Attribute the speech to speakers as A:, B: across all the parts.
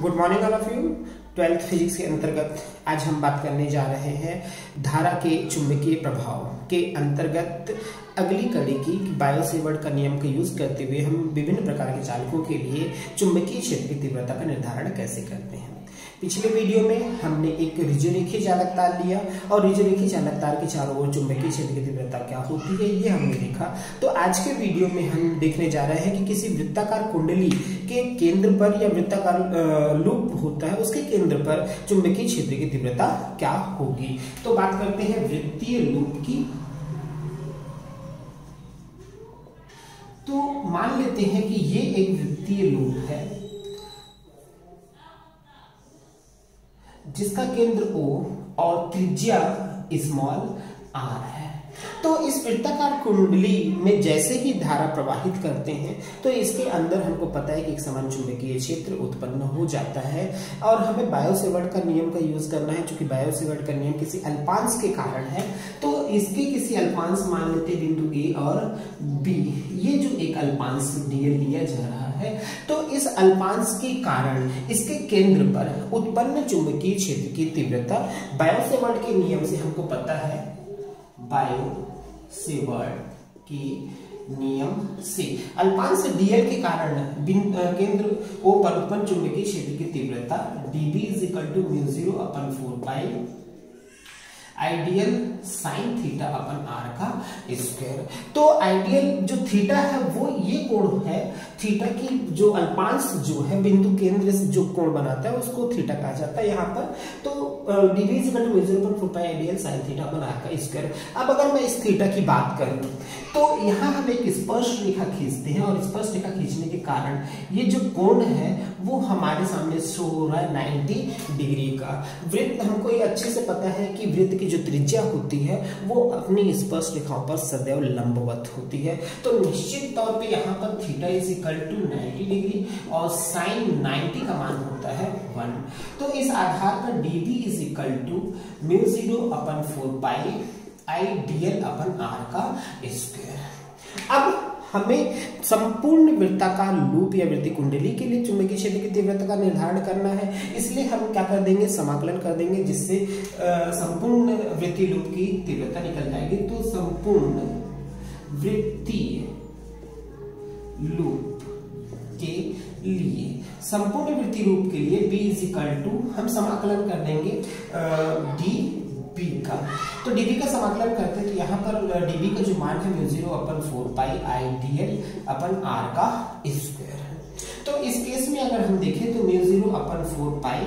A: Good morning all of you twelfth physics के अंतर्गत आज हम बात करने जा रहे हैं धारा के चुंबकीय प्रभाव के अंतर्गत अगली कड़ी की बायोसेवर्ड का नियम का यूज़ करते हुए हम विभिन्न प्रकार के चालकों के लिए चुंबकीय क्षेत्र की तीव्रता का निर्धारण कैसे करते हैं। पिछले वीडियो में हमने एक रिजोरेखी चालक तार लिया और रिजोरेखी चालक तार के चारों ओर चुंबकीय क्षेत्र की तीव्रता क्या होती है, ये हमने देखा। तो आज के वीडियो में हम देखने जा रहे हैं कि किसी वृत्ताकार कुंडली के केंद्र पर या वृत्ताकार लूप होता है, उसके केंद्र पर चुंबकीय क्षेत्र की तीव्रता क्या होगी? तो बात करते हैं वृत्तीय लूप की। तो मान लेते हैं कि ये एक वृत्तीय लूप है। जिसका केंद्र ओ और त्रिज्या स्मॉल आर है। तो इस वृत्ताकार कुंडली में जैसे ही धारा प्रवाहित करते हैं तो इसके अंदर हमको पता है कि एक समान चुंबकीय क्षेत्र उत्पन्न हो जाता है और हमें बायोसेवर्ट का नियम का यूज़ करना है क्योंकि बायोसेवर्ट का नियम किसी अल्पांश के कारण है तो इसके किसी अल्पांश मान लेते बिंदु ए और बी ये जो एक अल्पांश डीएल लिया जा रहा है तो इस अल्पांश के कारण इसके केंद्र पर उत्पन्न चुंबकीय क्षेत्र की तीव्रता बायोसेवर्ट के नियम से हमको पता है। बायो सेवर्ट के नियम से। अल्पांश डीएल के कारण केंद्र ओ पर उत्पन्न चुंबकीय क्षेत्र की तीव्रता dB is equal to mu zero upon four pi I dl sine theta upon r का स्क्वायर। तो आइडियल जो थीटा है वो ये कोण है, थीटा की जो अल्पांश जो है, बिंदु केंद्र से जो कोण बनाता है, उसको थीटा कहा जाता है यहाँ पर। तो degree I dl sine theta upon r का स्क्वायर अब अगर मैं इस थीटा की बात करूँ तो यहाँ हम एक स्पर्श रेखा खींचते हैं और स्पर्श रेखा खींचने के कारण ये जो कोण है, वो हमारे सामने शो हो रहा है 90 डिग्री का। वृत्त हमको ये अच्छे से पता है कि वृत्त की जो त्रिज्या होती है, वो अपनी स्पर्श रेखाओं पर सदैव लंबवत होती है। तो निश्चित तौर पे यहाँ पर theta is equal to ninety degree और साइन 90 का मान होता है वन तो इस आधार पर d B is equal to mu zero upon four pi I d l upon r का स्क्वायर अब हमें संपूर्ण वृत्ताकार लूप या वृत्ति कुंडली के लिए चुंबकीय क्षेत्र की तीव्रता का निर्धारण करना है। इसलिए हम क्या कर देंगे? समाकलन कर देंगे, जिससे संपूर्ण वृत्ति लूप की तीव्रता निकल जाएगी। तो संपूर्ण वृत्तीय लूप के लिए, संपूर्ण वृत्ति रूप के लिए b इज़ इक्वल टू हम समाकलन कर देंगे डी बी का। तो डीबी का समाकलन करते हैं तो यहाँ पर डीबी का जो मान है mu zero upon four pi I d l upon r का स्क्वायर तो इस केस में अगर हम देखें तो mu zero upon four pi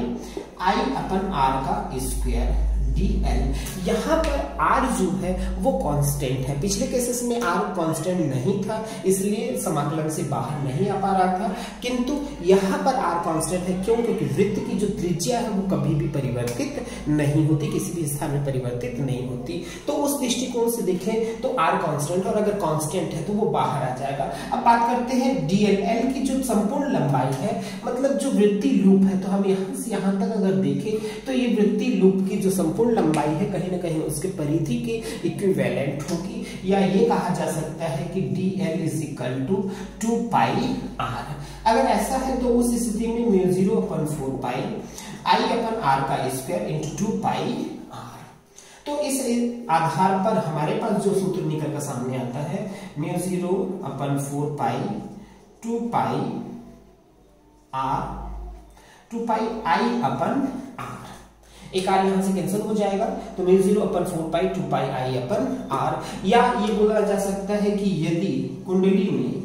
A: I upon r का स्क्वायर डी एल यहाँ पर आर जो है वो कांस्टेंट है। पिछले केसेस में आर कांस्टेंट नहीं था, इसलिए समाकलन से बाहर नहीं आ पा रहा था। किंतु यहाँ पर आर कांस्टेंट है क्यों? क्योंकि वृत्त की जो त्रिज्या है वो कभी भी परिवर्तित नहीं होती, किसी भी स्थान में परिवर्तित नहीं होती। तो उस दृष्टिकोण से देखें तो आर कांस्टेंट और अगर कांस्टेंट है तो वो बाहर आ जाएगा। अब बात करते हैं डीएल की जो संपूर्ण लंबाई है मतलब जो वृत्ति लूप है तो हम यहाँ से यहाँ तक अगर देखें तो ये वृत्ति लूप की जो संपूर्ण लंबाई है, कहीं ना कहीं उसके परिधि के इक्विवेलेंट होगी। या ये कहा जा सकता है कि d l is equal to two pi r अगर ऐसा है तो उस स्थिति में upon four pi I upon r का square into two pi r तो इस आधार पर हमारे पास जो सूत्र निकल कर सामने आता है, mu zero upon four pi two pi r two pi I upon r एक आर यहाँ से कैंसिल हो जाएगा तो mu zero upon four pi two pi I upon r या ये बोला जा सकता है कि यदि कुंडली में,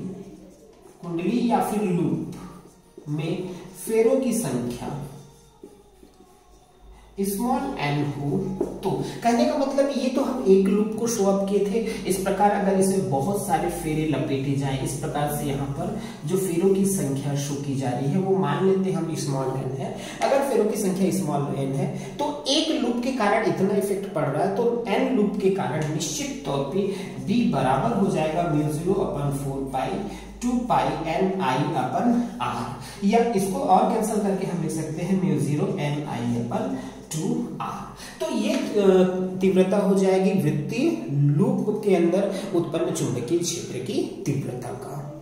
A: कुंडली या फिर लूप में फेरों की संख्या स्मॉल एन हो तो। कहने का मतलब ये तो हम एक लूप को शो अप किए थे। इस प्रकार अगर इसमें बहुत सारे फेरे लपेटे जाएँ, इस प्रकार से यहाँ पर जो फेरों की संख्या शो की जा रही है, वो मान लेते हम स्मॉल एन है। अगर फेरों की संख्या स्मॉल एन है तो एक लूप के कारण इतना इफ़ेक्ट पड़ रहा है तो एन लूप के कारण निश्चित तौर पर बी बराबर हो जाएगा mu zero upon four pi two pi n I upon r या इसको और कैंसिल करके हम लिख सकते हैं mu zero n I upon two r तो ये तीव्रता हो जाएगी वृत्ति लूप के अंदर उत्पन्न चुंबकीय क्षेत्र की तीव्रता का।